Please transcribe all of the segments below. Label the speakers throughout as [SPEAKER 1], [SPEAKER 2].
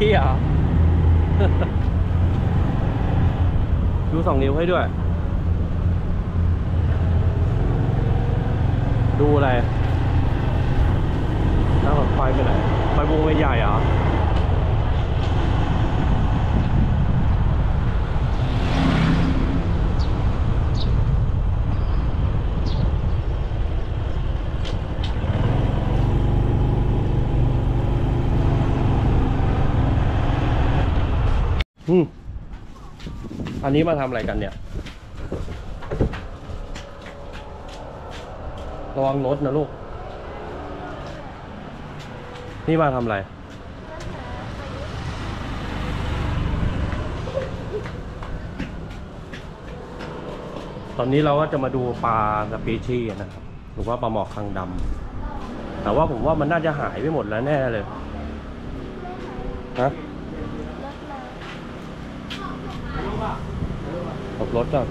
[SPEAKER 1] ที่เหรอ ดูสองนิ้วให้ด้วย ดูอะไร แล้วไฟไปไหน ไฟวงเวียนใหญ่เหรอ อืมอันนี้มาทำอะไรกันเนี่ย ระวังรถนะลูก นี่มาทำอะไร ตอนนี้เราก็จะมาดูปลาสปีชีส์นะครับ หรือว่าปลาหมอกคางดำ แต่ว่าผมว่ามันน่าจะหายไปหมดแล้วแน่เลย ฮะ ขับรถก่อน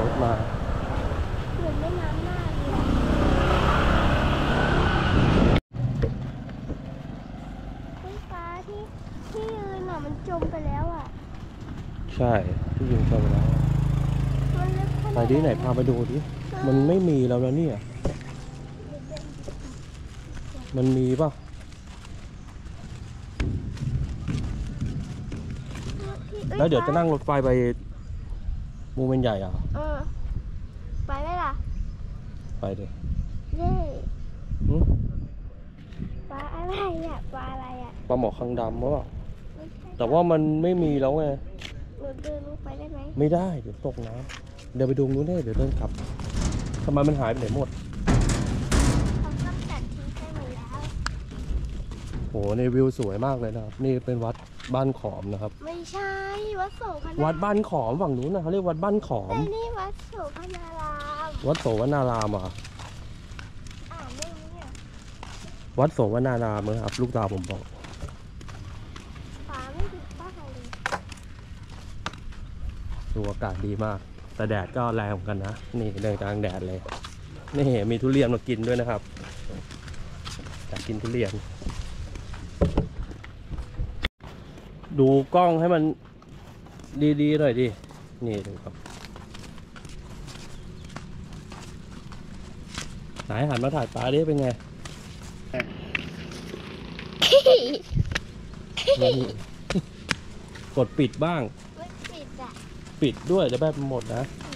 [SPEAKER 1] รถมา
[SPEAKER 2] เหมือนแม่น้ำมากเลยไฟฟ้าที่ที่ยืนอะมันจมไปแล้วอะ
[SPEAKER 1] ใช่ที่ยิงชนไปแล้ว
[SPEAKER 2] มันลึกขนาด
[SPEAKER 1] ไปดิไหนพาไปดูดิ มันไม่มีแล้วนะเนี่ย มันมีป่ะ แล้วเดี๋ยวจะนั่งรถไฟไปมูเมนใหญ่เหรอะ
[SPEAKER 2] เออ ไปไหมล่ะ
[SPEAKER 1] ไปดิ
[SPEAKER 2] เย่
[SPEAKER 1] หึ
[SPEAKER 2] ปลาอะไรอะปลาอะไรอะ
[SPEAKER 1] ปลาหมอคางดำวะ
[SPEAKER 2] ไม่ใช่
[SPEAKER 1] แต่ว่ามันไม่มีแล้วไง
[SPEAKER 2] หนูเดินลงไปได้ไหม
[SPEAKER 1] ไม่ได้ เดี๋ยวตกน้ำเดี๋ยวไปดูนู้นได้เดี๋ยวเดินกลับทำไมมันหายไปไหนหมด
[SPEAKER 2] เขากำจัดทิ้งไปหมดแล้ว
[SPEAKER 1] โหในวิวสวยมากเลยนะครับ นี่เป็นวัดบ้านขอมนะครับ
[SPEAKER 2] ไม่ใช่วัดโสพนา
[SPEAKER 1] วัดบ้านขอมฝั่งนู้นนะเขาเรียกวัดบ้านขอม
[SPEAKER 2] แต่นี่วัดโสพนาราม
[SPEAKER 1] วัดโสวนารามอะ
[SPEAKER 2] อ่านไม่รู้เนี่ย
[SPEAKER 1] วัดโสวนารามนะครับ ลูกตาผมบอก
[SPEAKER 2] ฝาไม่ติดป้ายเลย
[SPEAKER 1] ดูอากาศดีมาก แต่แดดก็แรงเหมือนกันนะ นี่เดินกลางแดดเลย นี่มีทุเรียนมากินด้วยนะครับอยากกินทุเรียน ดูกล้องให้มันดีๆหน่อยดิ นี่ดูครับ ไหนหันมาถ่ายปลาดิเป็นไงนี่กดปิดบ้าง
[SPEAKER 2] ไม่ปิดอะ
[SPEAKER 1] ปิดด้วยจะแบบหมดนะ
[SPEAKER 2] เ